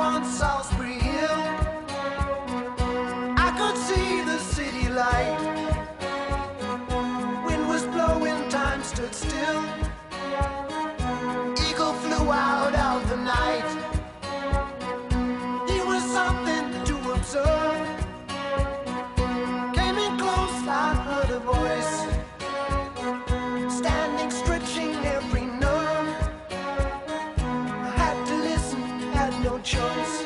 on Solsbury Hill. I could see the city light. Wind was blowing, time stood still. Eagle flew out of the night. It was something to observe. choice.